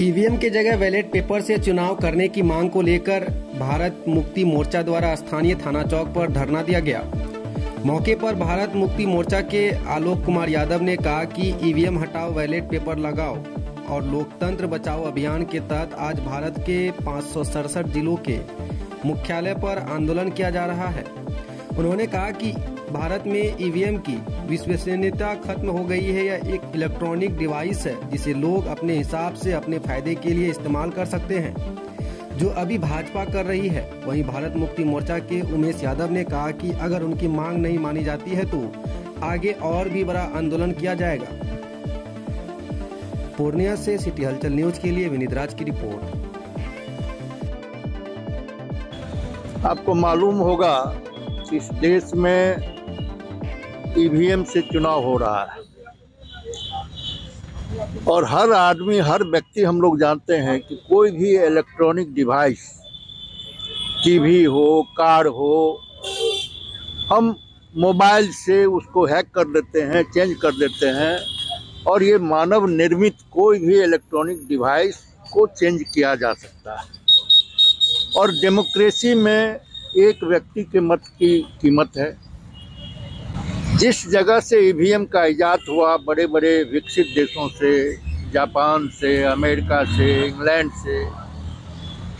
EVM के जगह ballot paper से चुनाव करने की मांग को लेकर भारत मुक्ति मोर्चा द्वारा स्थानीय थाना चौक पर धरना दिया गया। मौके पर भारत मुक्ति मोर्चा के आलोक कुमार यादव ने कहा कि ईवीएम हटाओ, बैलेट पेपर लगाओ और लोकतंत्र बचाओ अभियान के तहत आज भारत के पाँच सौ सड़सठ जिलों के मुख्यालय पर आंदोलन किया जा रहा है। उन्होंने कहा कि भारत में ईवीएम की विश्वसनीयता खत्म हो गई है यह एक इलेक्ट्रॉनिक डिवाइस है, जिसे लोग अपने हिसाब से अपने फ़ायदे के लिए इस्तेमाल कर सकते हैं। जो अभी भाजपा कर रही है, वहीं भारत मुक्ति मोर्चा के उमेश यादव ने कहा कि अगर उनकी मांग नहीं मानी जाती है तो आगे और भी बड़ा आंदोलन किया जाएगा। पूर्णिया से सिटी हलचल न्यूज़ के लिए विनीत राज की रिपोर्ट। आपको मालूम होगा, इस देश में ईवीएम से चुनाव हो रहा है। और हर आदमी, हर व्यक्ति हम लोग जानते हैं कि कोई भी इलेक्ट्रॉनिक डिवाइस टीवी हो, कार हो, हम मोबाइल से उसको हैक कर देते हैं चेंज कर देते हैं और ये मानव निर्मित कोई भी इलेक्ट्रॉनिक डिवाइस को चेंज किया जा सकता है। और डेमोक्रेसी में एक व्यक्ति के मत की कीमत है। जिस जगह से ईवीएम का ईजाद हुआ बड़े बड़े विकसित देशों से, जापान से, अमेरिका से, इंग्लैंड से,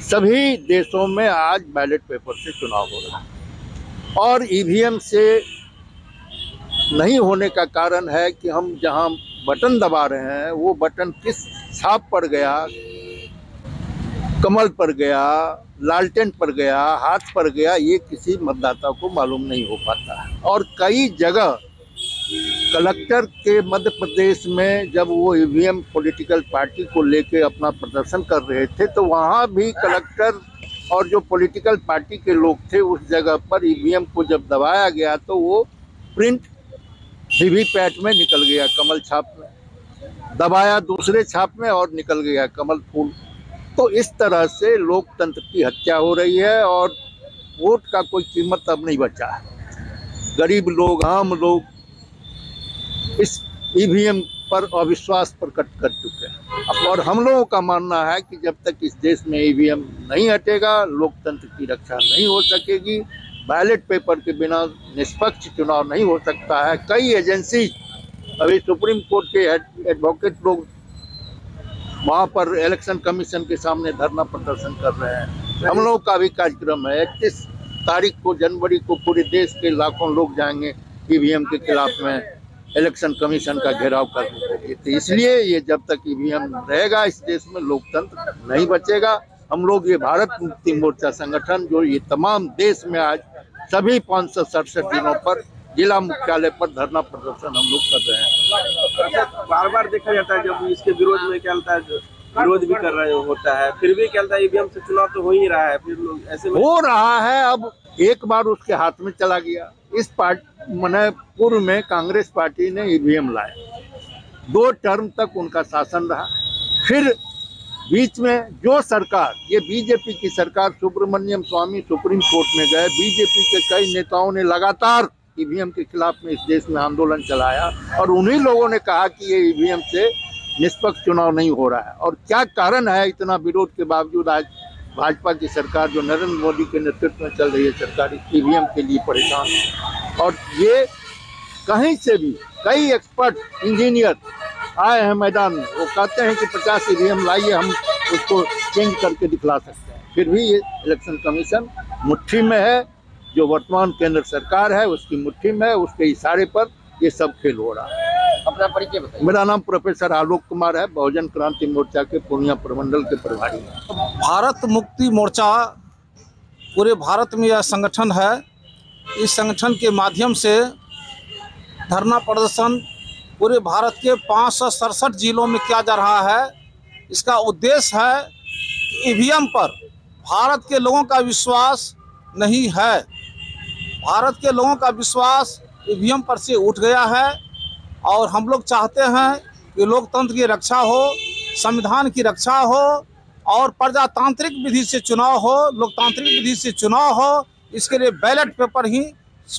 सभी देशों में आज बैलेट पेपर से चुनाव हो रहा है। और ईवीएम से नहीं होने का कारण है कि हम जहाँ बटन दबा रहे हैं, वो बटन किस छाप पर गया कमल पर गया लालटेन पर गया, हाथ पर गया, ये किसी मतदाता को मालूम नहीं हो पाता है। और कई जगह कलेक्टर के मध्य प्रदेश में जब वो ईवीएम पॉलिटिकल पार्टी को लेके अपना प्रदर्शन कर रहे थे तो वहाँ भी कलेक्टर और जो पॉलिटिकल पार्टी के लोग थे, उस जगह पर ईवीएम को जब दबाया गया तो वो प्रिंट वीवीपैट में निकल गया, कमल छाप में। दबाया दूसरे छाप में और निकल गया, कमल फूल तो इस तरह से लोकतंत्र की हत्या हो रही है और वोट का कोई कीमत अब नहीं बचा। है गरीब लोग, आम लोग इस ईवीएम पर अविश्वास प्रकट कर चुके हैं। और हम लोगों का मानना है कि जब तक इस देश में ईवीएम नहीं हटेगा, लोकतंत्र की रक्षा नहीं हो सकेगी। बैलेट पेपर के बिना निष्पक्ष चुनाव नहीं हो सकता है। कई एजेंसी, अभी सुप्रीम कोर्ट के एडवोकेट लोग वहाँ पर इलेक्शन कमीशन के सामने धरना प्रदर्शन कर रहे हैं। हम लोग का भी कार्यक्रम है। इकतीस तारीख को जनवरी को पूरे देश के लाखों लोग जाएँगे ईवीएम के खिलाफ में। इलेक्शन कमीशन का घेराव करने के लिए तो इसलिए ये जब तक ईवीएम रहेगा, इस देश में लोकतंत्र नहीं बचेगा। हम लोग ये भारत मुक्ति मोर्चा संगठन, जो ये तमाम देश में आज सभी पाँच सौ सड़सठ दिनों पर जिला मुख्यालय पर धरना प्रदर्शन हम लोग कर रहे हैं। बार बार देखा जाता है जब इसके विरोध में क्या होता है विरोध भी कर रहे होता है फिर भी क्या होता है ईवीएम से चुनाव तो हो ही रहा है फिर लोग ऐसे हो रहा है अब एक बार उसके हाथ में चला गया। इस पार्टी मैंने पूर्व में कांग्रेस पार्टी ने ईवीएम लाए दो टर्म तक उनका शासन रहा। फिर बीच में जो सरकार ये बीजेपी की सरकार सुब्रमण्यम स्वामी सुप्रीम कोर्ट में गए। बीजेपी के कई नेताओं ने लगातार ईवीएम के खिलाफ में इस देश में आंदोलन चलाया और उन्हीं लोगों ने कहा कि ये ईवीएम से निष्पक्ष चुनाव नहीं हो रहा है। और क्या कारण है इतना विरोध के बावजूद आज भाजपा की सरकार जो नरेंद्र मोदी के नेतृत्व में चल रही है सरकार ईवीएम के लिए परेशान और ये कहीं से भी, कई एक्सपर्ट इंजीनियर आए हैं मैदान में, वो कहते हैं कि पचास ईवीएम लाइए, हम उसको चेंज करके दिखला सकते हैं। फिर भी ये इलेक्शन कमीशन मुट्ठी में है जो वर्तमान केंद्र सरकार है उसकी मुट्ठी में है उसके इशारे पर ये सब खेल हो रहा है। अपना परिचय बताइए। मेरा नाम प्रोफेसर आलोक कुमार है बहुजन क्रांति मोर्चा के पूर्णिया प्रमंडल के प्रभारी। हैं भारत मुक्ति मोर्चा पूरे भारत में यह संगठन है। इस संगठन के माध्यम से धरना प्रदर्शन पूरे भारत के पाँच सौ सड़सठ जिलों में किया जा रहा है। इसका उद्देश्य है कि ईवीएम पर भारत के लोगों का विश्वास नहीं है। भारत के लोगों का विश्वास ईवीएम पर से उठ गया है और हम लोग चाहते हैं कि लोकतंत्र की रक्षा हो, संविधान की रक्षा हो और प्रजातांत्रिक विधि से चुनाव हो, लोकतांत्रिक विधि से चुनाव हो, इसके लिए बैलेट पेपर ही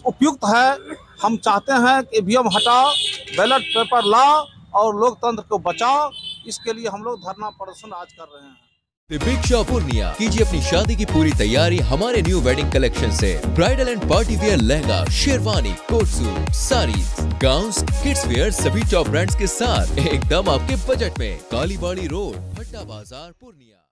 उपयुक्त है। हम चाहते हैं कि ईवीएम हटाओ, बैलेट पेपर लाओ और लोकतंत्र को बचाओ। इसके लिए हम लोग धरना प्रदर्शन आज कर रहे हैं। दीपिक्षा पूर्णिया कीजिए अपनी शादी की पूरी तैयारी हमारे न्यू वेडिंग कलेक्शन से। Bridal and party wear lehenga, sherwani coat suit sari gown kids wear सभी टॉप ब्रांड्स के साथ। एकदम आपके बजट में। कालीबाड़ी रोड भट्टा बाज़ार, पूर्णिया।